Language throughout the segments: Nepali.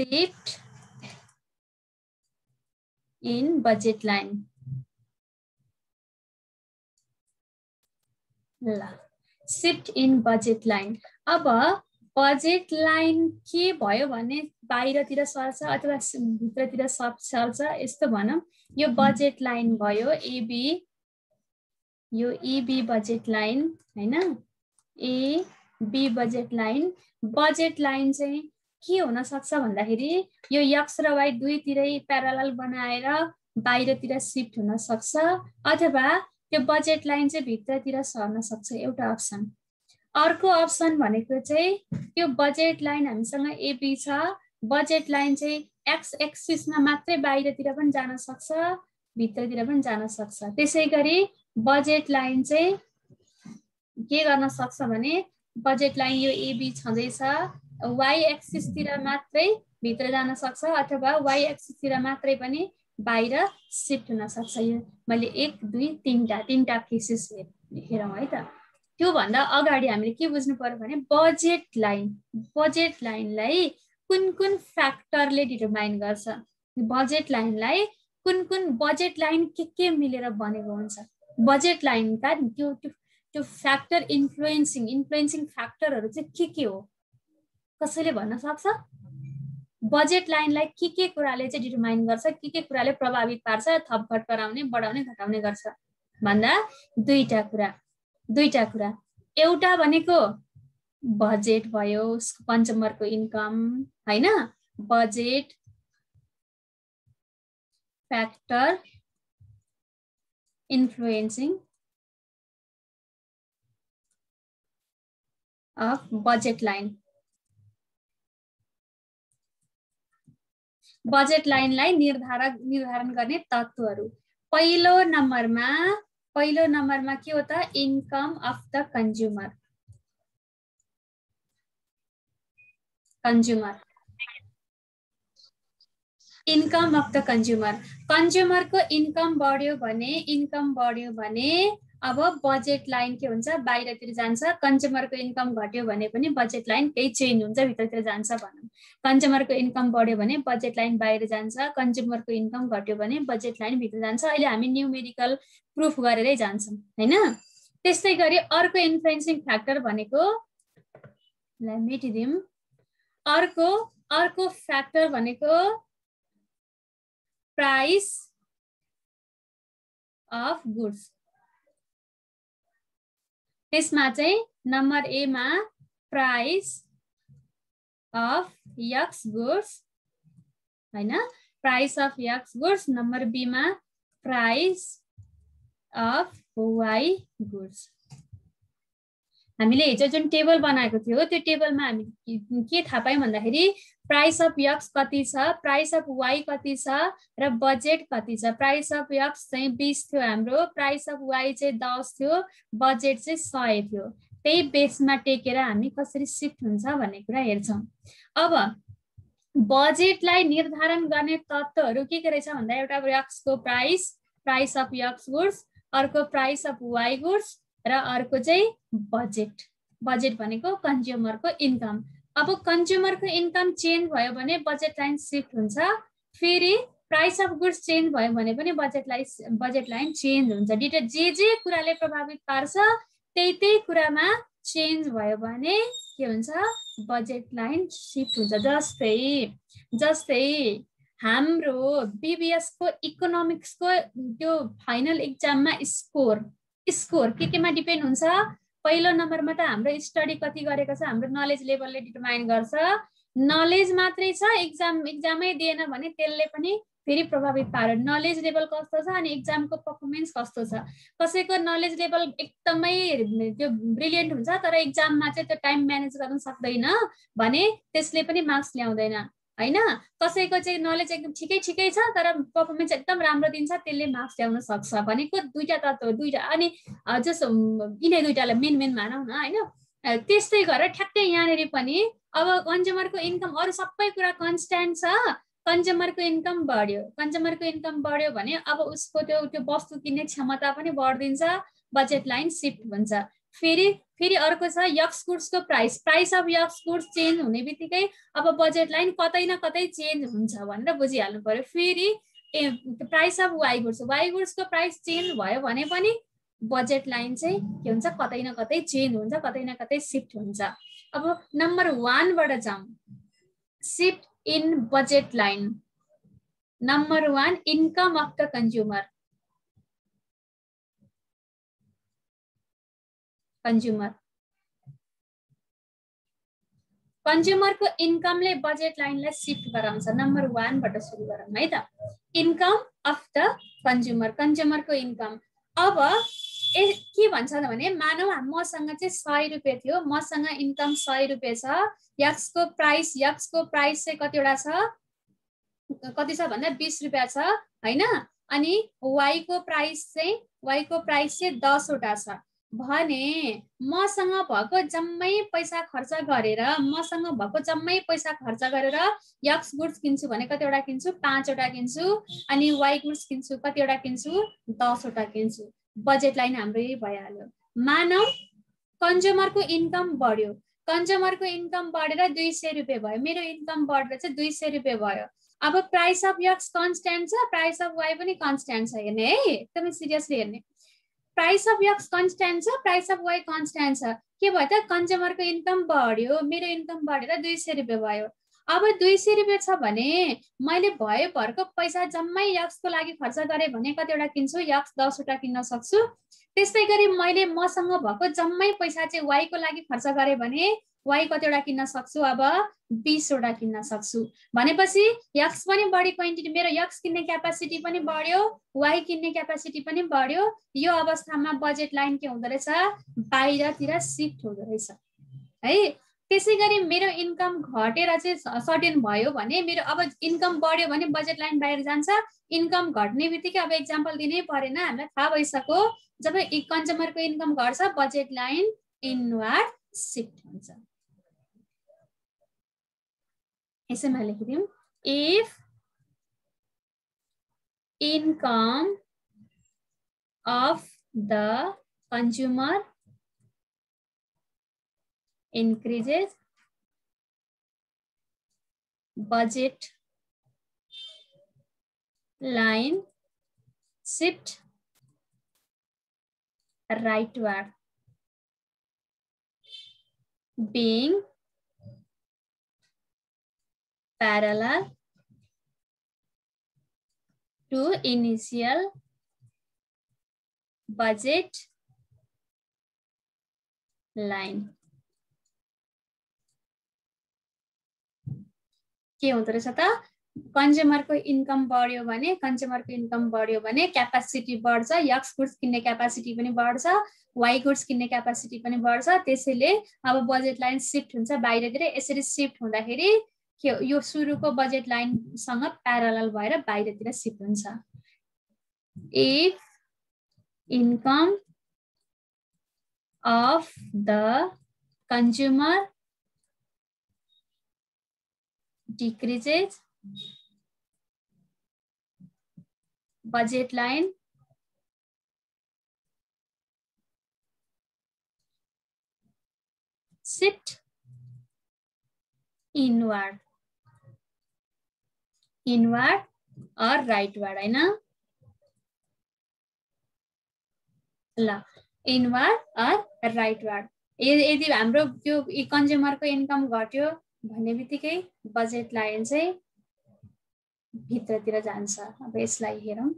shift in budget line. ल सिफ्ट इन बजेट लाइन अब बजेट लाइन के भयो भने बाहिरतिर सर्छ अथवा भित्रतिर सब सर्छ यस्तो भनौँ। यो बजेट लाइन भयो एबी यो इबी बजेट लाइन होइन? AB budget line budget line चाहिँ के हुनसक्छ भन्दाखेरि यो यक्स र वाइ दुईतिरै प्याराल बनाएर बाहिरतिर सिफ्ट हुन सक्छ अथवा त्यो बजेट लाइन चाहिँ भित्रतिर सर्न सक्छ एउटा अप्सन अर्को अप्सन भनेको चाहिँ त्यो बजेट लाइन हामीसँग एबी छ। बजेट लाइन चाहिँ एक्स एक्सिसमा मात्रै बाहिरतिर पनि जान सक्छ भित्रतिर पनि जान सक्छ। त्यसै गरी बजेट लाइन चाहिँ के गर्न सक्छ भने बजेट लाइन यो एबी छँदैछ। वाइ एक्सिसतिर मात्रै भित्र जान सक्छ अथवा वाइ एक्सिसतिर मात्रै पनि बाहिर सिफ्ट हुन सक्छ। यो मैले एक दुई तिनवटा तिनवटा केसेस हेरौँ है त। त्योभन्दा अगाडि हामीले के बुझ्नु पर्यो भने बजेट लाइन बजेट लाइनलाई कुन कुन फ्याक्टरले डिटरमाइन गर्छ? बजेट लाइनलाई कुन कुन बजेट लाइन के के मिलेर बनेको हुन्छ? बजेट लाइनका त्यो त्यो फ्याक्टर इन्फ्लुएन्सिङ इन्फ्लुएन्सिङ फ्याक्टरहरू चाहिँ के के हो? कसैले भन्न सक्छ? बजेट लाइनलाई के के कुराले चाहिँ डिटरमाइन गर्छ के के कुराले प्रभावित पार्छ थपघट गराउने बढाउने घटाउने गर्छ? भन्दा दुईटा कुरा दुईटा कुरा। एउटा भनेको बजेट भयो कन्ज्युमरको इन्कम होइन? Budget factor influencing of budget line. Budget लाइनलाई निर्धारण निर्धारण गर्ने तत्त्वहरू। पहिलो नम्बरमा पहिलो नम्बरमा के हो त? Income of the consumer consumer income of the consumer कन्ज्युमरको income बढ्यो भने इन्कम बढ्यो भने अब बजेट लाइन के हुन्छ बाहिरतिर जान्छ कन्ज्युमरको इन्कम घट्यो भने पनि बजेट लाइन केही चेन्ज हुन्छ भित्रतिर जान्छ भनौँ। कन्ज्युमरको इन्कम बढ्यो भने बजेट लाइन बाहिर जान्छ कन्ज्युमरको इन्कम घट्यो भने बजेट लाइन भित्र जान्छ। अहिले हामी न्यू मेडिकल प्रुफ गरेरै जान्छौँ होइन? त्यस्तै गरी अर्को इन्फ्लुएन्सिङ फ्याक्टर भनेको मेटिदिउँ अर्को अर्को फ्याक्टर भनेको प्राइस अफ गुड्स त्यसमा चाहिँ नम्बर एमा प्राइस अफ यक्स गुड्स होइन? Price of X goods number बीमा प्राइस अफ वाइ गुड्स हामीले हिजो जुन टेबल बनाएको थियो त्यो टेबलमा हामी के थाहा पायौँ भन्दाखेरि प्राइस अफ यक्स कति छ? प्राइस अफ वाइ कति छ? र बजेट कति छ? प्राइस अफ यक्स चाहिँ बिस थियो हाम्रो। प्राइस अफ वाइ चाहिँ दस थियो। बजेट चाहिँ सय थियो। त्यही बेसमा टेकेर हामी कसरी सिफ्ट हुन्छ भन्ने कुरा हेर्छौँ। अब बजेटलाई निर्धारण गर्ने तत्त्वहरू के के रहेछ भन्दा एउटा यक्सको price price of X goods अर्को प्राइस अफ वाइ गुड्स र अर्को चाहिँ बजेट बजेट भनेको कन्ज्युमरको इन्कम अब कन्ज्युमरको इन्कम चेन्ज भयो भने बजेट लाइन सिफ्ट हुन्छ। फेरि प्राइस अफ गुड्स चेन्ज भयो भने पनि budget line budget line change हुन्छ। डिटेल जे जे कुराले प्रभावित पार्छ त्यही त्यही कुरामा चेन्ज भयो भने के हुन्छ? बजेट लाइन सिफ्ट हुन्छ। जस्तै जस्तै हाम्रो बिबिएसको इकोनोमिक्सको त्यो फाइनल इक्जाममा स्कोर स्कोर के केमा डिपेन्ड हुन्छ? पहिलो नम्बरमा त हाम्रो स्टडी कति गरेको छ हाम्रो नलेज लेभलले डिटरमाइन गर्छ। नलेज मात्रै छ इक्जाम इक्जामै दिएन भने त्यसले पनि फेरि प्रभावित पार्यो। नलेज लेभल कस्तो छ अनि इक्जामको पर्फर्मेन्स कस्तो छ? कसैको नलेज लेभल एकदमै त्यो ब्रिलियन्ट हुन्छ तर इक्जाममा चाहिँ त्यो टाइम म्यानेज गर्न सक्दैन भने त्यसले पनि मार्क्स ल्याउँदैन। होइन? कसैको चाहिँ नलेज एकदम ठिकै ठिकै छ तर पर्फर्मेन्स एकदम राम्रो दिन्छ त्यसले मार्क्स ल्याउन सक्छ भनेको दुइटा तत्त्व दुइटा अनि जस्तो यिनै दुइटालाई मेन मेन मानौँ न होइन? त्यस्तै गरेर ठ्याक्कै यहाँनिर पनि अब कन्ज्युमरको इन्कम अरू सबै कुरा कन्सट्यान्ट छ कन्ज्युमरको इन्कम बढ्यो कन्ज्युमरको इन्कम बढ्यो भने अब उसको त्यो त्यो वस्तु किन्ने क्षमता पनि बढिदिन्छ बजेट लाइन सिफ्ट हुन्छ। फेरि फेरि अर्को छ x गुड्सको price price of X goods change हुने बित्तिकै अब बजेट लाइन कतै न कतै चेन्ज हुन्छ भनेर बुझिहाल्नु पर्यो। फेरि A price of Y goods Y गुड्सको price change भयो भने पनि बजेट लाइन चाहिँ के हुन्छ कतै न कतै चेन्ज हुन्छ कतै न कतै सिफ्ट हुन्छ। अब नम्बर वानबाट जाउँ। Shift in budget line number one income of the consumer consumer कन्ज्युमरको इन्कमले बजेट लाइनलाई सिफ्ट गराउँछ नम्बर वानबाट सुरु गरौँ है त? इन्कम अफ द कन्ज्युमर कन्ज्युमरको इन्कम अब ए के भन्छ भने मानव मसँग चाहिँ सय रुपियाँ थियो। मसँग इन्कम सय रुपियाँ छ। यक्सको प्राइस यक्सको प्राइस चाहिँ कतिवटा छ? कति छ भन्दा बिस रुपियाँ छ होइन? अनि वाइको प्राइस चाहिँ वाइको प्राइस चाहिँ दसवटा छ। भने मसँग भएको जम्मै पैसा खर्च गरेर मसँग भएको जम्मै पैसा खर्च गरेर यक्स गुड्स किन्छु भने कतिवटा किन्छु? पाँचवटा किन्छु। अनि वाइ गुड्स किन्छु कतिवटा किन्छु? दसवटा किन्छु। बजेट लाइन हाम्रो यही भइहाल्यो। मानव कन्ज्युमरको इन्कम बढ्यो। कन्ज्युमरको इन्कम बढेर दुई सय रुपियाँ भयो। मेरो इन्कम बढेर चाहिँ दुई सय रुपियाँ भयो। अब प्राइस अफ यक्स कन्सट्यान्ट छ प्राइस अफ वाइ पनि कन्सट्यान्ट छ हेर्ने है। एकदमै सिरियसली हेर्ने। प्राइस अफ यक्स कन्सट्यान्ट छ प्राइस अफ वाइ कन्सट्यान्ट छ। के भयो त? कन्ज्युमरको इन्कम बढ्यो मेरो इन्कम बढेर दुई सय रुपियाँ भयो। अब दुई सय रुपियाँ छ भने मैले भयो भरको पैसा जम्मै यक्सको लागि खर्च गरेँ भने कतिवटा किन्छु? यक्स दसवटा किन्न सक्छु। त्यस्तै गरी मैले मसँग भएको जम्मै पैसा चाहिँ वाइको लागि खर्च गरेँ भने वाइ कतिवटा किन्न सक्छु? अब बिसवटा किन्न सक्छु। भनेपछि यक्स पनि बढी क्वान्टिटी मेरो यक्स किन्ने क्यापासिटी पनि बढ्यो वाइ किन्ने क्यापासिटी पनि बढ्यो। यो अवस्थामा बजेट लाइन के हुँदो रहेछ? बाहिरतिर सिफ्ट हुँदो रहेछ। है? त्यसै गरी मेरो इन्कम घटेर चाहिँ सर्टेन भयो भने मेरो अब इन्कम बढ्यो भने बजेट लाइन बाहिर जान्छ। इन्कम घट्ने बित्तिकै अब इक्जाम्पल दिनै परेन हामीलाई थाहा भइसक्यो। जब कन्ज्युमरको इन्कम घट्छ बजेट लाइन इनवार्ड सिफ्ट हुन्छ। ऐसे मैं लिख दी if income of the consumer increases budget line shift rightward being parallel to initial budget line. के हुँदो रहेछ त कन्ज्युमरको इन्कम बढ्यो भने कन्ज्युमरको इन्कम बढ्यो भने क्यापासिटी बढ्छ यक्स गुड्स किन्ने क्यापासिटी पनि बढ्छ वाइ गुड्स किन्ने क्यापासिटी पनि बढ्छ त्यसैले अब बजेट लाइन सिफ्ट हुन्छ बाहिरतिर यसरी सिफ्ट हुँदाखेरि के यो सुरुको बजेट लाइनसँग प्यारल भएर बाहिरतिर सिफ्ट हुन्छ। If income of the consumer decreases budget line shift inward inward or rightward होइन ल इनवर्ड अर राइटवर्ड यदि हाम्रो त्यो कन्ज्युमरको इन्कम घट्यो भन्ने बित्तिकै बजेट लाइन चाहिँ भित्रतिर जान्छ। अब यसलाई हेरौँ।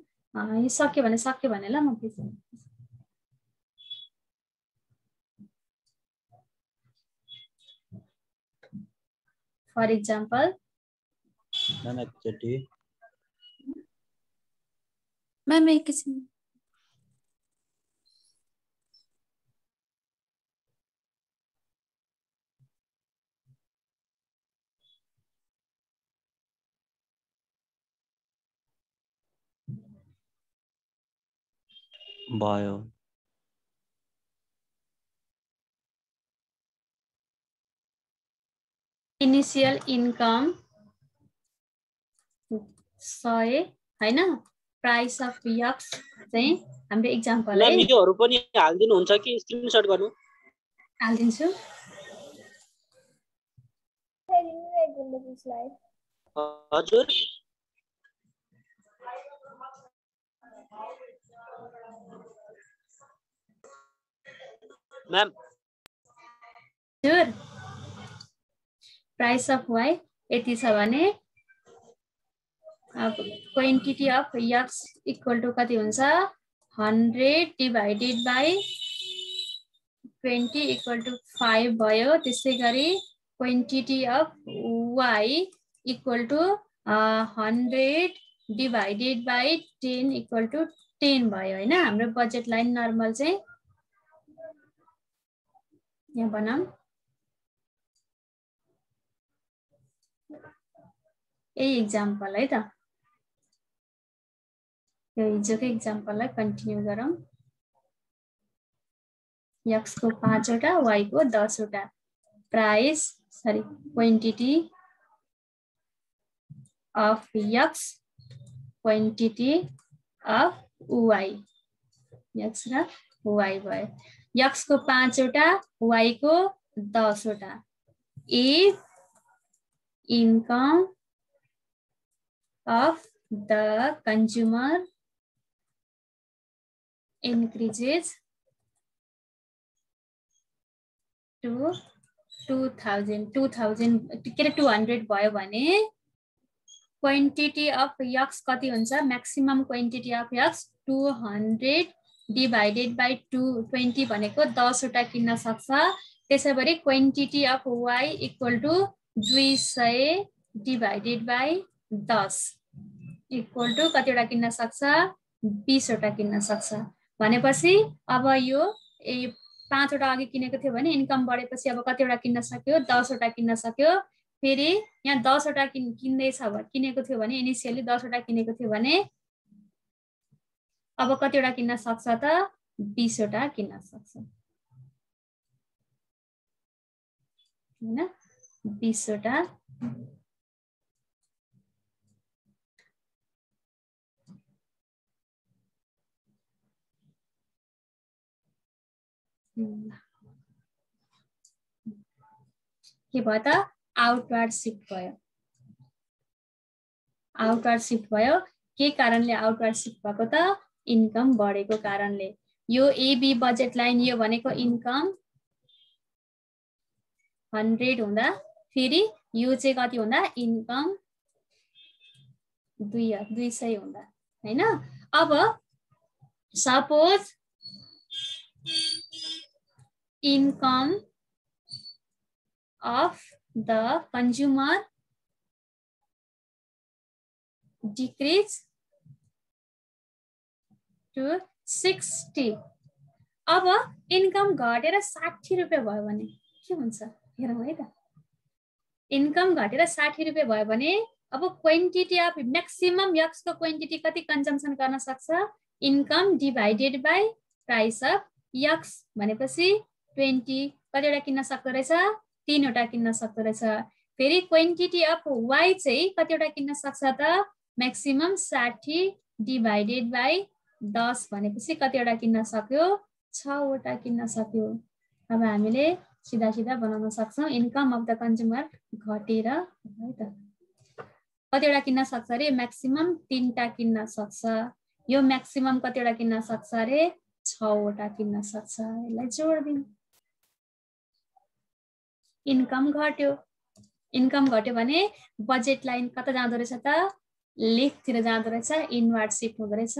सक्यो भने सक्यो भने ल म फर इक्जाम्पल मैम एकचोटि मैम एकैछिन भयो इनिसियल इन्कम सय होइन? प्राइस अफ यक्स चाहिँ हाम्रो इक्जाम्पल योहरू पनि हालिदिनुहुन्छ कि स्क्रिनसट गर्नु? हालिदिन्छु। हजुर। म्याम। हजुर। प्राइस अफ वाइ यति छ भने quantity of X equal to कति हुन्छ? Hundred divided by twenty equal to five भयो। त्यसै गरी quantity of Y equal to hundred divided by ten equal to ten भयो होइन? हाम्रो बजेट लाइन नर्मल चाहिँ यहाँ बनाऊँ। यही इक्जाम्पल है त। यो हिजोकै इक्जाम्पललाई कन्टिन्यू गरौँ यक्सको पाँचवटा वाइको दसवटा price sorry quantity of X quantity of Y X र वाइ भयो यक्सको पाँचवटा वाइको दसवटा if income of the consumer increases to 2000 2000 के अरे 200 भयो भने क्वान्टिटी अफ यक्स कति हुन्छ? Maximum quantity of X 200 divided by to twenty भनेको दसवटा किन्न सक्छ। त्यसै गरी quantity of Y equal to दुई सय डिभाइडेड बाई दस इक्वल टु कतिवटा किन्न सक्छ? बिसवटा किन्न सक्छ। भनेपछि अब यो ए पाँचवटा अघि किनेको थियो भने इन्कम बढेपछि अब कतिवटा किन्न सक्यो? दसवटा किन्न सक्यो। फेरि यहाँ दसवटा किन् किन्दैछ किनेको थियो भने इनिसियली दसवटा किनेको थियो भने अब कतिवटा किन्न सक्छ त बिसवटा किन्न सक्छ। होइन? बिसवटा के भयो त? आउटवार्ड सिफ्ट भयो। आउटवार्ड सिफ्ट भयो। के कारणले आउटवार्ड सिफ्ट भएको त? इन्कम बढेको कारणले। यो एबी बजेट लाइन यो भनेको इन्कम हन्ड्रेड हुँदा फेरि यो चाहिँ कति हुँदा? इन्कम दुई दुई सय हुँदा। होइन? अब suppose income of the consumer decrease to 60 अब इन्कम घटेर साठी रुपियाँ भयो भने के हुन्छ? हेरौँ है त। इन्कम घटेर साठी रुपियाँ भयो भने अब क्वान्टिटी अफ म्याक्सिमम यक्सको क्वान्टिटी कति कन्जम्सन गर्न सक्छ? Income divided by price of X भनेपछि ट्वेन्टी कतिवटा किन्न सक्दो रहेछ? तिनवटा किन्न सक्दो रहेछ। फेरि क्वान्टिटी अफ वाइ चाहिँ कतिवटा किन्न सक्छ त? म्याक्सिमम साठी डिभाइडेड बाई दस भनेपछि कतिवटा किन्न सक्यो? छवटा किन्न सक्यो। अब हामीले सिधा सिधा बनाउन सक्छौँ। इन्कम अफ द कन्ज्युमर घटेर है त। कतिवटा किन्न सक्छ अरे? म्याक्सिमम तिनवटा किन्न सक्छ। यो म्याक्सिमम कतिवटा किन्न सक्छ अरे? छवटा किन्न सक्छ। यसलाई जोड दिउँ। इन्कम घट्यो। इन्कम घट्यो भने बजेट लाइन कता जाँदो रहेछ त? लेखतिर जाँदो रहेछ इनवार्ड सिफ्ट हुँदो रहेछ।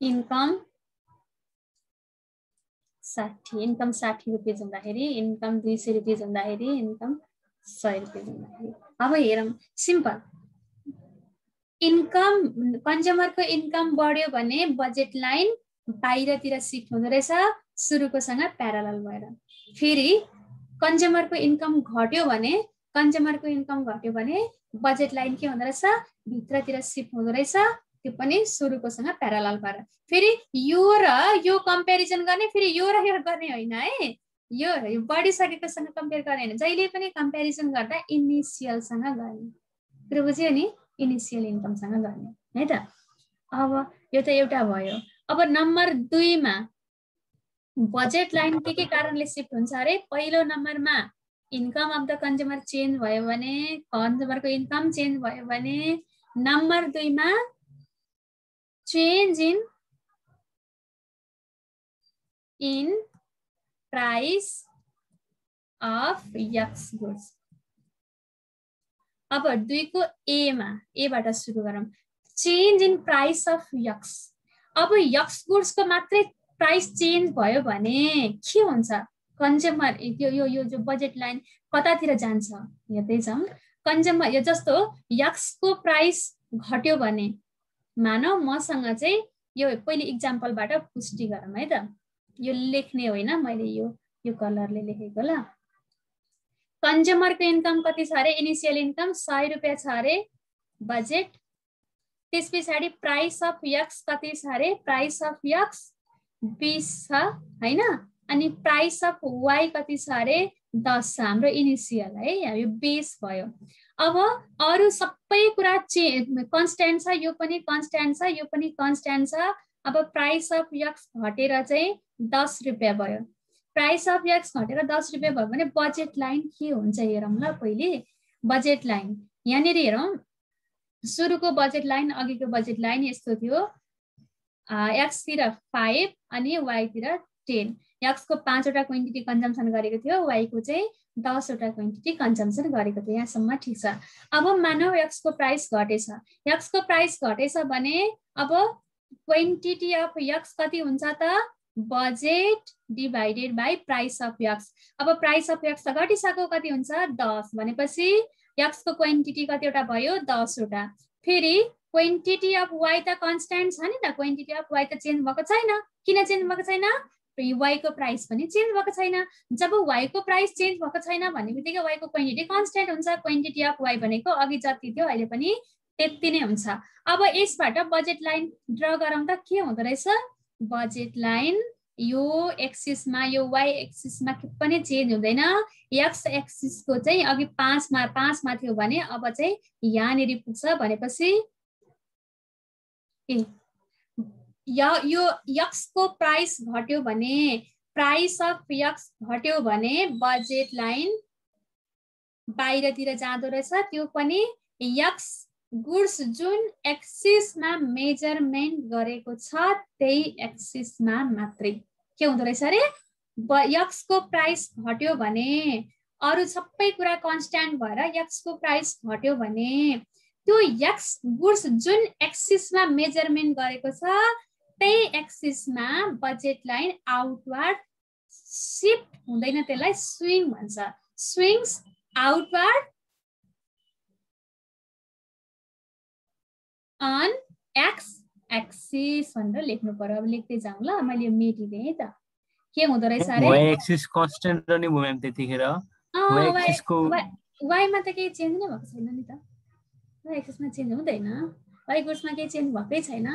इन्कम साठी इन्कम साठी रुपियाँ हुँदाखेरि इन्कम दुई सय रुपियाँ हुँदाखेरि इन्कम सय रुपियाँ हुँदाखेरि। अब हेरौँ सिम्पल इन्कम कन्ज्युमरको इन्कम बढ्यो भने बजेट लाइन बाहिरतिर सिफ्ट हुँदो रहेछ। सुरुकोसँग प्याराल भएर। फेरि कन्ज्युमरको इन्कम घट्यो भने कन्ज्युमरको इन्कम घट्यो भने बजेट लाइन के हुँदो रहेछ? भित्रतिर सिफ्ट हुँदो रहेछ। त्यो पनि सुरुकोसँग प्याराल भएर। फेरि यो र यो कम्पेरिजन गर्ने फेरि यो र यो गर्ने होइन है। यो बढिसकेकोसँग कम्पेयर गर्ने होइन। जहिले पनि कम्पेरिजन गर्दा इनिसियलसँग गर्ने। कुरो बुझ्यो नि? इनिसियल इन्कमसँग गर्ने। है त? अब यो त एउटा भयो। अब नम्बर दुईमा बजेट लाइन के के कारणले सिफ्ट हुन्छ? अरे पहिलो नम्बरमा income of the consumer change भयो भने कन्ज्युमरको इन्कम चेन्ज भयो भने नम्बर दुईमा change in in price of X goods अब दुईको एमा एबाट सुरु गरौँ। Change in price of X अब यक्स गुड्सको मात्रै प्राइस चेन्ज भयो भने के हुन्छ? कन्ज्युमर यो यो यो जो बजेट लाइन कतातिर जान्छ? हेर्दै जाउँ। कन्ज्युमर यो जस्तो यक्सको प्राइस घट्यो भने मानौ मसँग चाहिँ यो पहिले इक्जाम्पलबाट पुष्टि गरौँ है त। यो लेख्ने होइन मैले यो यो कलरले लेखेको ल। कन्ज्युमरको इन्कम कति छ अरे? इनिसियल इन्कम सय रुपियाँ छ अरे। बजेट त्यस पछाडि प्राइस अफ यक्स कति छ अरे? प्राइस अफ यक्स बिस छ होइन? अनि प्राइस अफ वाइ कति छ अरे? दस छ। हाम्रो इनिसियल है यो बिस भयो। अब अरू सबै कुरा चे कन्सट्यान्ट छ यो पनि कन्सट्यान्ट छ यो पनि कन्सट्यान्ट छ। अब प्राइस अफ यक्स घटेर चाहिँ दस रुपियाँ भयो। प्राइस अफ यक्स घटेर दस रुपियाँ भयो भने बजेट लाइन के हुन्छ हेरौँ ल पहिले। बजेट लाइन यहाँनिर हेरौँ। सुरुको बजेट लाइन अघिको बजेट लाइन यस्तो थियो। एक्सतिर फाइभ अनि वाइतिर टेन एक्सको पाँचवटा क्वान्टिटी कन्जम्सन गरेको थियो वाइको चाहिँ दसवटा क्वान्टिटी कन्जम्सन गरेको थियो यहाँसम्म ठिक छ। अब मानव एक्सको प्राइस घटेछ। एक्सको प्राइस घटेछ भने अब क्वान्टिटी अफ यक्स कति हुन्छ त? Budget divided by price of X अब प्राइस अफ यक्स त घटिसक्यो कति हुन्छ? दस। भनेपछि यक्सको क्वान्टिटी कतिवटा भयो? दसवटा। फेरि क्वान्टिटी अफ वाइ त कन्सटेन्ट छ नि त क्वान्टिटी अफ वाइ त चेन्ज भएको छैन। किन चेन्ज भएको छैन? वाइको प्राइस पनि चेन्ज भएको छैन। जब वाइको प्राइस चेन्ज भएको छैन भन्ने बित्तिकै वाइको क्वान्टिटी कन्सटेन्ट हुन्छ। क्वान्टिटी अफ वाइ भनेको अघि जति थियो अहिले पनि त्यति नै हुन्छ। अब यसबाट बजेट लाइन ड्र गरौँ त के हुँदो रहेछ? बजेट लाइन यो एक्सिसमा यो वाइ एक्सिसमा पनि चेन्ज हुँदैन। एक्स एक्सिसको चाहिँ अघि पाँचमा पाँचमा थियो भने अब चाहिँ यहाँनिर पुग्छ भनेपछि ए यो यक्सको प्राइस घट्यो भने प्राइस अफ यक्स घट्यो भने बजेट लाइन बाहिरतिर जाँदो रहेछ। त्यो पनि यक्स गुड्स जुन एक्सिसमा मेजरमेन्ट गरेको छ त्यही एक्सिसमा मात्रै। के हुँदो रहेछ अरे? यक्सको प्राइस घट्यो भने अरू सबै कुरा कन्सट्यान्ट भएर यक्सको प्राइस घट्यो भने त्यो यक्स गुड्स जुन एक्सिसमा मेजरमेन्ट गरेको छ त्यही एक्सिसमा बजेट लाइन आउटवार्ड सिफ्ट हुँदैन त्यसलाई स्विङ भन्छ। Swings outward on X axis भनेर लेख्नु पर्यो। अब लेख्दै जाउँ ल मैले यो मेटिदिएँ है त। के हुँदो रहेछ अरे? वाइमा त केही चेन्ज नै भएको छैन नि त। एक्सिसमा चेन्ज हुँदैन वाइ गुड्समा केही चेन्ज भएकै छैन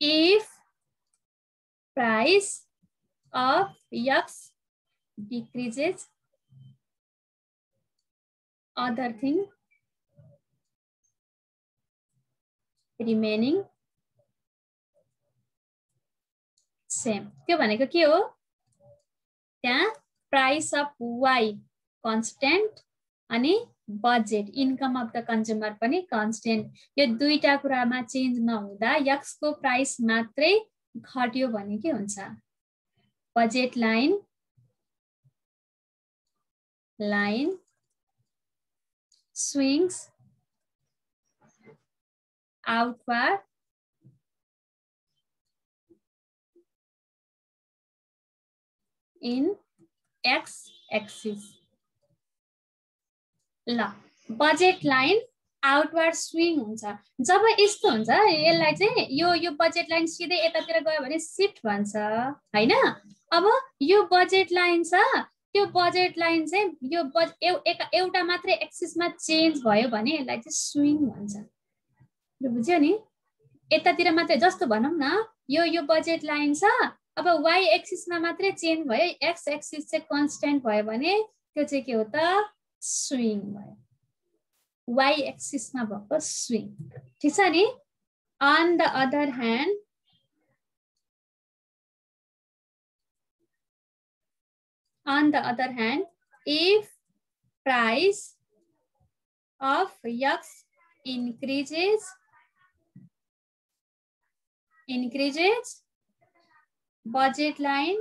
if price of x decreases, other thing remaining same त्यो भनेको के हो त्यहाँ प्राइस अफ वाइ कन्सटेन्ट अनि budget income of the consumer पनि कन्सटेन्ट यो दुईटा कुरामा चेन्ज नहुँदा यक्सको प्राइस मात्रै घट्यो भने के हुन्छ? Budget line line swings outward in x axis. ल बजेट लाइन आउटवार्ड स्विङ हुन्छ। जब यस्तो हुन्छ यसलाई चाहिँ यो यो बजेट लाइन सिधै यतातिर गयो भने सिफ्ट भन्छ होइन? अब यो बजेट लाइन छ त्यो बजेट लाइन चाहिँ यो बज एउटा मात्रै एक्सिसमा चेन्ज भयो भने यसलाई चाहिँ स्विङ भन्छ। बुझ्यो नि? यतातिर मात्रै जस्तो भनौँ न यो यो बजेट लाइन छ अब वाइ एक्सिसमा मात्रै चेन्ज भयो एक्स एक्सिस चाहिँ कन्सटेन्ट भयो भने त्यो चाहिँ के हो त? स्विङ भयो वाइ एक्सिसमा भएको स्विङ ठिक छ नि on the other hand on the other hand if price of x increases increases budget line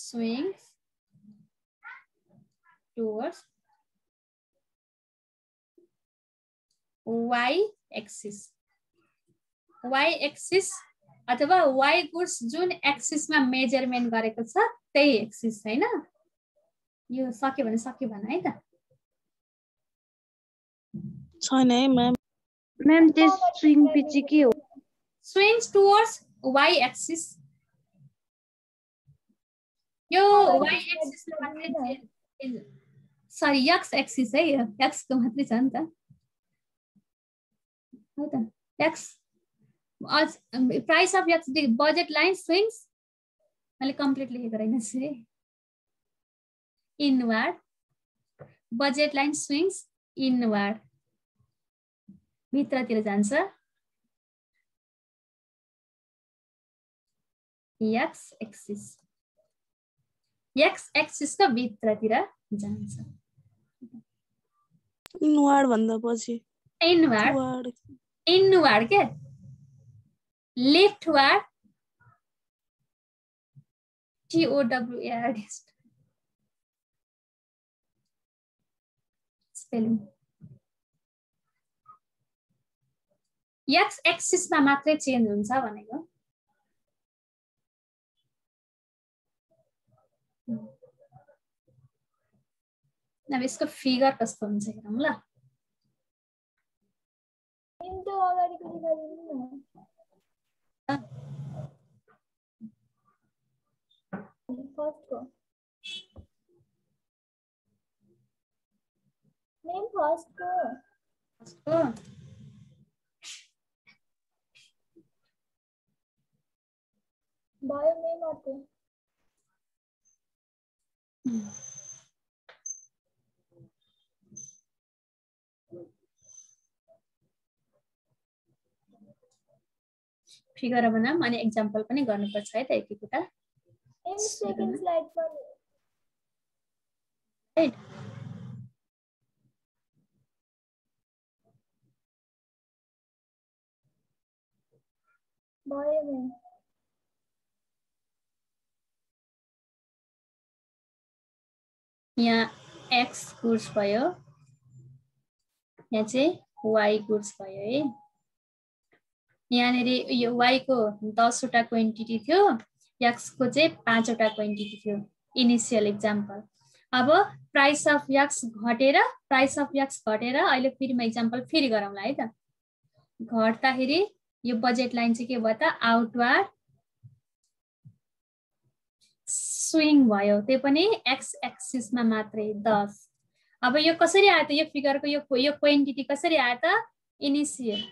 swings towards y axis. y axis अथवा y गुड्स जुन एक्सिसमा मेजरमेन्ट गरेको छ त्यही एक्सिस होइन यो सक्यो भने सक्यो भन है त? छैन है म्याम म्याम त्यो स्विङ के हो? Swings towards y axis यो y axis मात्रै सरी x axis है यो x को मात्रै छ नि त हो त x price of x budget line swings मैले कम्प्लिट लेखेको रहेनछु है inward budget line swings inward भित्रतिर जान्छ एक्स एक्सिस एक्स एक्सिसको भित्रतिर जान्छ। इनवार्ड भन्दा पछि इनवार्ड। वार्ड इनवार्ड के? लेफ्टवार्ड? टिओडब्लुएआरडी स्पेलिङ। एक्स एक्सिसमा मात्रै चेन्ज हुन्छ भनेको। ना इसको फिगर कस्तों से हम ला इन तो अगर इकड़ी का इन बायो नेम आते फिगर बनाऊँ अनि एक्जाम्पल पनि गर्नुपर्छ है त एक एकवटा. यहाँ एक्स गुड्स भयो। यहाँ चाहिँ वाइ गुड्स भयो है। यहाँनिर यो वाइको दसवटा क्वान्टिटी थियो एक्सको चाहिँ पाँचवटा क्वान्टिटी थियो इनिसियल इक्जाम्पल अब प्राइस अफ यक्स घटेर प्राइस अफ यक्स घटेर अहिले फेरि म इक्जाम्पल फेरि गरौँला है त? घट्दाखेरि यो बजेट लाइन चाहिँ के भयो त? आउटवार्ड स्विङ भयो त्यो पनि एक्स एक्सिसमा मात्रै दस. अब यो कसरी आयो त? यो फिगरको यो यो क्वान्टिटी कसरी आयो त? इनिसियल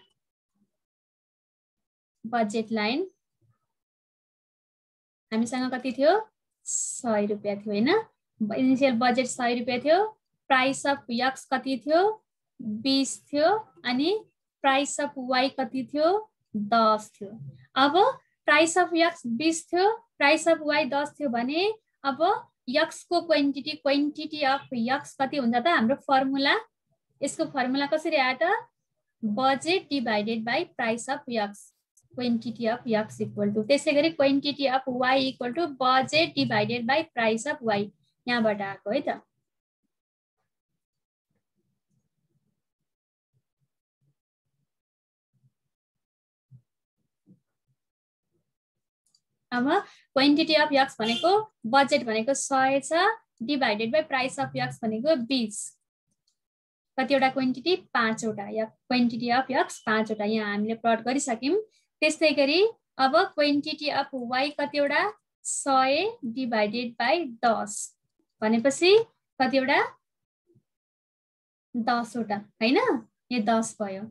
बजेट लाइन हामीसँग कति थियो? सय रुपियाँ थियो होइन? इनिसियल बजेट सय रुपियाँ थियो। प्राइस अफ यक्स कति थियो? बिस थियो। अनि प्राइस अफ वाइ कति थियो? दस थियो। अब प्राइस अफ यक्स बिस थियो। प्राइस अफ वाइ दस थियो भने अब यक्सको क्वान्टिटी क्वान्टिटी अफ यक्स कति हुन्छ त? हाम्रो फर्मुला यसको फर्मुला कसरी आयो त? Budget divided by price of X quantity of X equal to त्यसै गरी quantity of Y equal to budget divided by price of Y यहाँबाट आएको है त। अब क्वान्टिटी अफ यक्स भनेको बजेट भनेको सय छ divided by price of X भनेको बिस। कतिवटा क्वान्टिटी पाँचवटा। या क्वान्टिटी अफ यक्स पाँचवटा। यहाँ हामीले प्लट गरिसक्यौँ। त्यस्तै गरी अब क्वान्टिटी अफ वाइ कतिवटा? सय डिभाइडेड बाई दस। भनेपछि कतिवटा? दसवटा होइन? यो दस भयो।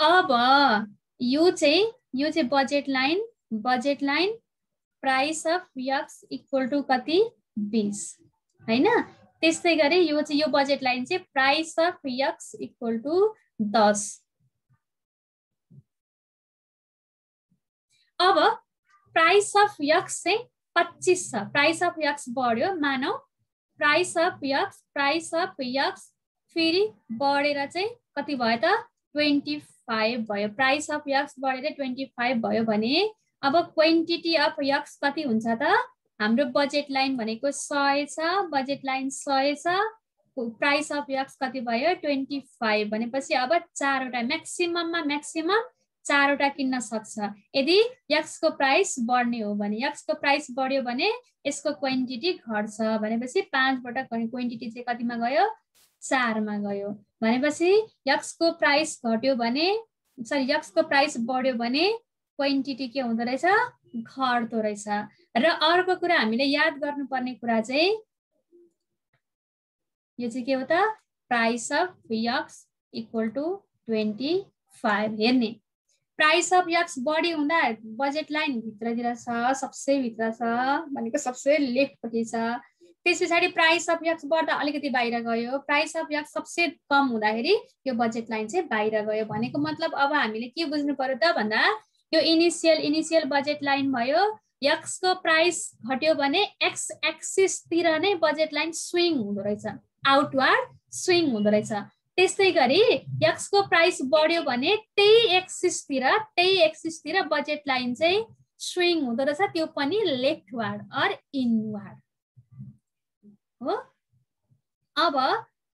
अब यो चाहिँ यो चाहिँ budget line budget line price of X equal to कति? बिस होइन? त्यस्तै गरी यो चाहिँ यो बजेट लाइन चाहिँ price of X equal to दस। अब प्राइस अफ यक्स चाहिँ पच्चिस छ। प्राइस अफ यक्स बढ्यो मानौ। Price of X price of X फेरि बढेर चाहिँ कति भयो त? ट्वेन्टी फाइभ भयो। प्राइस अफ यक्स बढेर ट्वेन्टी फाइभ भयो भने अब क्वान्टिटी अफ यक्स कति हुन्छ त? हाम्रो बजेट लाइन भनेको सय छ बजेट लाइन सय छ। प्राइस अफ यक्स कति भयो? ट्वेन्टी फाइभ भनेपछि अब चारवटा म्याक्सिमममा म्याक्सिमम चारवटा किन्न सक्छ। यदि यक्सको प्राइस बढ्ने हो भने यक्सको प्राइस बढ्यो भने यसको क्वान्टिटी घट्छ। भनेपछि पाँचबाट क्वान्टिटी चाहिँ कतिमा गयो? चारमा गयो। भनेपछि यक्सको प्राइस घट्यो भने सरी यक्सको प्राइस बढ्यो भने क्वान्टिटी के हुँदो रहेछ? घट्दो रहेछ। र अर्को कुरा हामीले याद गर्नुपर्ने कुरा चाहिँ यो चाहिँ के हो त? Price of X equal to twenty five हेर्ने। प्राइस अफ यक्स बढी हुँदा बजेट लाइन भित्रतिर छ सबसे भित्र छ भनेको सबसे लेफ्टपट्टि छ। त्यस पछाडि प्राइस अफ यक्स बढ्दा अलिकति बाहिर गयो। प्राइस अफ यक्स सबसे कम हुँदाखेरि यो बजेट लाइन चाहिँ बाहिर गयो भनेको मतलब अब हामीले के बुझ्नु पर्यो त भन्दा यो इनिसियल इनिसियल बजेट लाइन भयो। यक्सको प्राइस घट्यो भने एक्स एक्सिसतिर नै बजेट लाइन स्विङ हुँदो रहेछ। आउटवार्ड स्विङ हुँदो रहेछ। त्यस्तै गरी यक्सको प्राइस बढ्यो भने त्यही एक्सिसतिर त्यही एक्सिसतिर बजेट लाइन चाहिँ स्विङ हुँदो रहेछ त्यो पनि लेफ्टवार्ड अर इनवार्ड हो? अब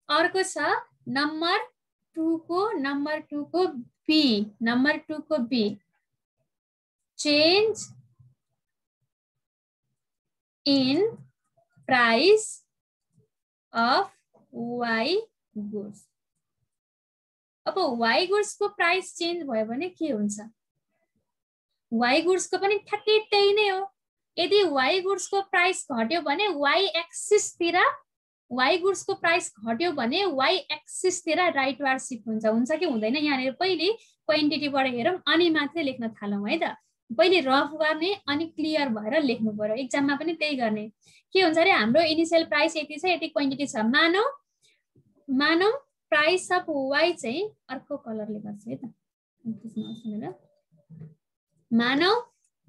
अर्को छ नम्बर टूको नम्बर टूको B number टूको B change in price of Y goods अब वाइ गुड्सको प्राइस चेन्ज भयो भने के हुन्छ? वाइ गुड्सको पनि ठ्याक्कै त्यही नै हो। यदि वाइ गुड्सको प्राइस घट्यो भने वाइ एक्सिसतिर वाइ गुड्सको प्राइस घट्यो भने वाइ एक्सिसतिर राइट वार सिफ्ट हुन्छ। हुन्छ कि हुँदैन? यहाँनिर पहिले क्वान्टिटीबाट हेरौँ अनि मात्रै लेख्न थालौँ है त। पहिले रफ गर्ने अनि क्लियर भएर लेख्नु पर्यो इक्जाममा पनि त्यही गर्ने। के हुन्छ अरे हाम्रो इनिसियल प्राइस यति छ यति क्वान्टिटी छ। मानौ मानौ प्राइस अफ वाइ चाहिँ अर्को कलरले गर्छ है त। मानौ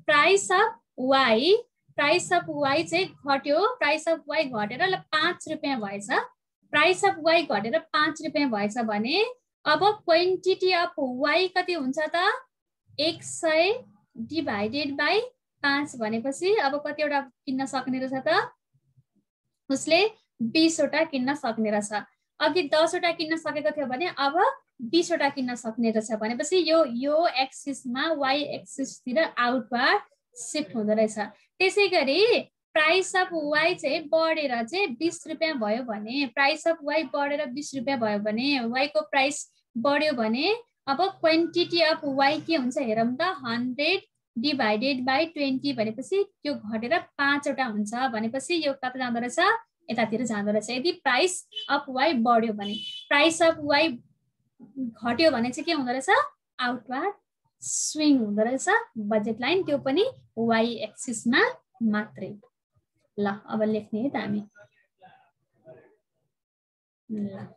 price of Y price of Y चाहिँ घट्यो। प्राइस अफ वाइ घटेर ल पाँच रुपियाँ भएछ। प्राइस अफ वाइ घटेर पाँच रुपियाँ भएछ भने अब क्वान्टिटी अफ वाइ कति हुन्छ त? एक सय डिभाइडेड बाई पाँच भनेपछि अब कतिवटा किन्न सक्ने रहेछ त? उसले बिसवटा किन्न सक्ने रहेछ। अघि दसवटा किन्न सकेको थियो भने अब बिसवटा किन्न सक्ने रहेछ भनेपछि यो यो एक्सिसमा वाइ एक्सिसतिर आउटवार्ड सिफ्ट हुँदो रहेछ। त्यसै गरी प्राइस अफ वाइ चाहिँ बढेर चाहिँ बिस रुपियाँ भयो भने प्राइस अफ वाइ बढेर बिस रुपियाँ भयो भने वाइको प्राइस बढ्यो भने अब क्वान्टिटी अफ वाइ के हुन्छ हेरौँ त हन्ड्रेड डिभाइडेड बाई ट्वेन्टी भनेपछि त्यो घटेर पाँचवटा हुन्छ भनेपछि यो कता जाँदो रहेछ? यतातिर जाँदो रहेछ। यदि प्राइस अफ वाइ बढ्यो भने प्राइस अफ वाइ घट्यो भने चाहिँ के हुँदो रहेछ? आउटवार्ड स्विङ हुँदो रहेछ। बजेट लाइन त्यो पनि वाइ एक्सिसमा मात्रै। ल अब लेख्ने है त हामी। ल।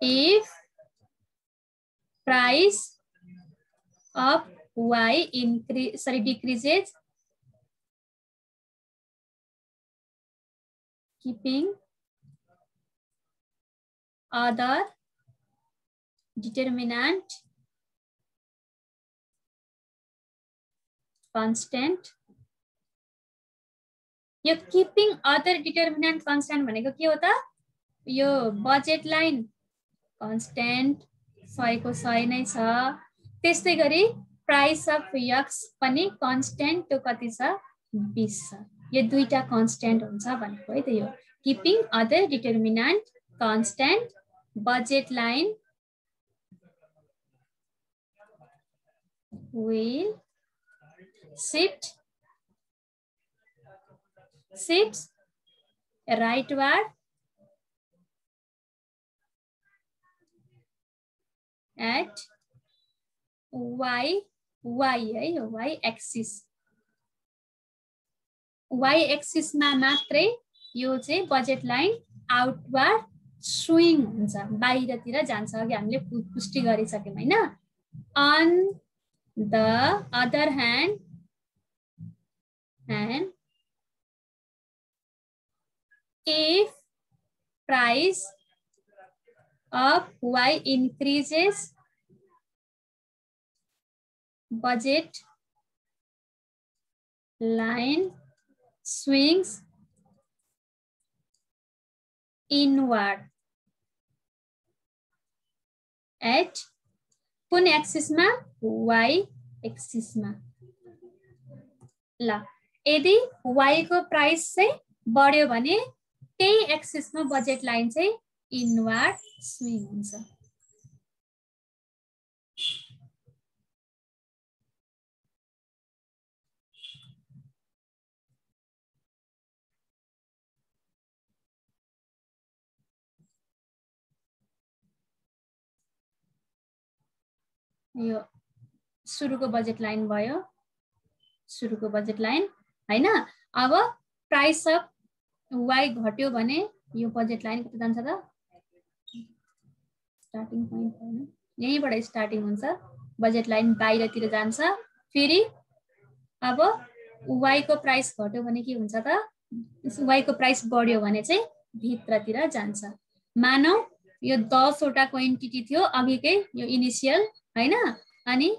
If price of y increase sorry decreases keeping. Other. Determinant. Constant. यो किपिङ अदर डिटर्मिनेन्ट कन्सटेन्ट भनेको के हो त यो बजेट लाइन कन्सटेन्ट सयको सय नै छ त्यस्तै गरी प्राइस अफ यक्स पनि कन्सटेन्ट त्यो कति छ बिस छ यो दुईटा कन्सटेन्ट हुन्छ भनेको है त keeping other determinant constant budget line will shift shifts rightward at y y, है, y एक्सिस y एक्सिसमा मात्रै यो चाहिँ बजेट लाइन आउटवार्ड स्विङ हुन्छ। बाहिरतिर जान्छ अघि हामीले पुष्टि गरिसक्यौँ होइन? On the other hand and if price of y increases budget line swings inward. At कुन एक्सिसमा y एक्सिसमा ल, यदि y को प्राइस चाहिँ बढ्यो भने बजेट लाइन चाहिँ इनवार्ड स्विङ हुन्छ। यो सुरुको बजेट लाइन भयो। सुरुको बजेट लाइन होइन? अब प्राइस अफ वाइ घट्यो भने यो बजेट लाइन कति जान्छ त? स्टार्टिङ पोइन्ट होइन। यहीँबाट स्टार्टिङ हुन्छ। बजेट लाइन बाहिरतिर जान्छ। फेरि अब वाइको प्राइस घट्यो भने के हुन्छ त? वाइको प्राइस बढ्यो भने चाहिँ भित्रतिर जान्छ। मानौ यो दसवटा क्वान्टिटी थियो अघिकै यो इनिसियल होइन? अनि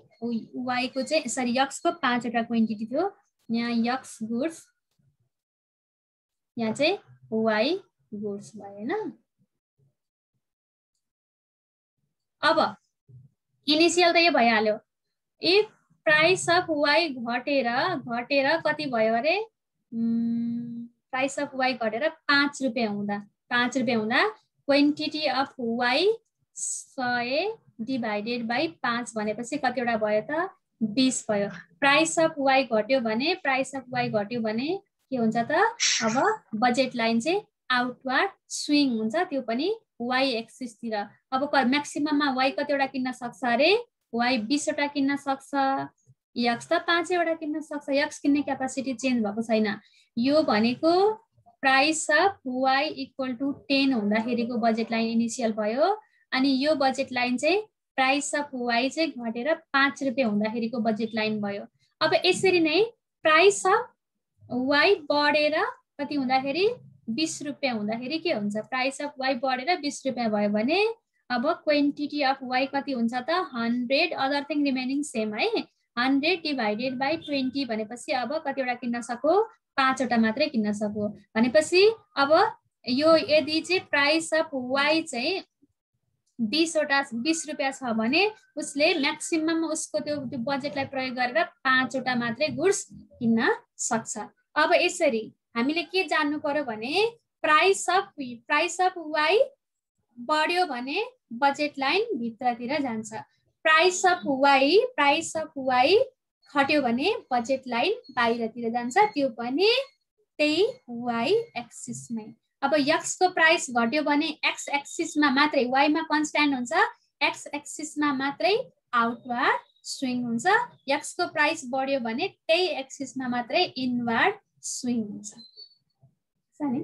वाइको चाहिँ सरी यक्सको पाँचवटा क्वान्टिटी थियो? यहाँ यक्स गुड्स यहाँ चाहिँ वाइ गुड्स भयो होइन? अब इनिसियल त यो भइहाल्यो। इफ प्राइस अफ वाइ घटेर घटेर कति भयो अरे? प्राइस अफ वाइ घटेर पाँच रुपियाँ हुँदा पाँच रुपियाँ हुँदा क्वान्टिटी अफ वाइ सय डिभाइडेड बाई पाँच भनेपछि कतिवटा भयो त? बिस भयो। प्राइस अफ वाइ घट्यो भने प्राइस अफ वाइ घट्यो भने के हुन्छ त? अब बजेट लाइन चाहिँ आउटवार्ड स्विङ हुन्छ। त्यो पनि वाइ एक्सिसतिर अब म्याक्सिमममा वाइ कतिवटा किन्न सक्छ? अरे वाइ बिसवटा किन्न सक्छ। यक्स त पाँचैवटा किन्न सक्छ। यक्स किन्ने क्यापासिटी चेन्ज भएको छैन। यो भनेको price of Y equal to ten हुँदाखेरिको budget line initial भयो। अनि यो बजेट लाइन चाहिँ प्राइस अफ वाइ चाहिँ घटेर पाँच रुपियाँ हुँदाखेरिको बजेट लाइन भयो। अब यसरी नै प्राइस अफ वाइ बढेर कति हुँदाखेरि बिस रुपियाँ हुँदाखेरि के हुन्छ? प्राइस अफ वाइ बढेर बिस रुपियाँ भयो भने अब क्वान्टिटी अफ वाइ कति हुन्छ त? Hundred other thing remaining same है। हन्ड्रेड डिभाइडेड बाई ट्वेन्टी भनेपछि अब कतिवटा किन्न सको? पाँचवटा मात्रै किन्न सको। भनेपछि अब यो यदि चाहिँ प्राइस अफ वाइ चाहिँ बिसवटा बिस रुपियाँ छ भने उसले म्याक्सिमम उसको त्यो त्यो बजेटलाई प्रयोग गरेर पाँचवटा मात्रै गुड्स किन्न सक्छ। अब यसरी हामीले के जान्नु पर्यो भने price of price of Y बढ्यो भने बजेट लाइन भित्रतिर जान्छ। Price of Y price of Y घट्यो भने बजेट लाइन बाहिरतिर जान्छ। त्यो पनि त्यही वाइ एक्सिसमै अब यक्सको प्राइस घट्यो भने एक्स एक्सिसमा मात्रै वाइमा कन्सट्यान्ट हुन्छ एक्स एक्सिसमा मात्रै आउटवार्ड स्विङ हुन्छ यक्सको प्राइस बढ्यो भने त्यही एक्सिसमा मात्रै इनवार्ड स्विङ हुन्छ। नि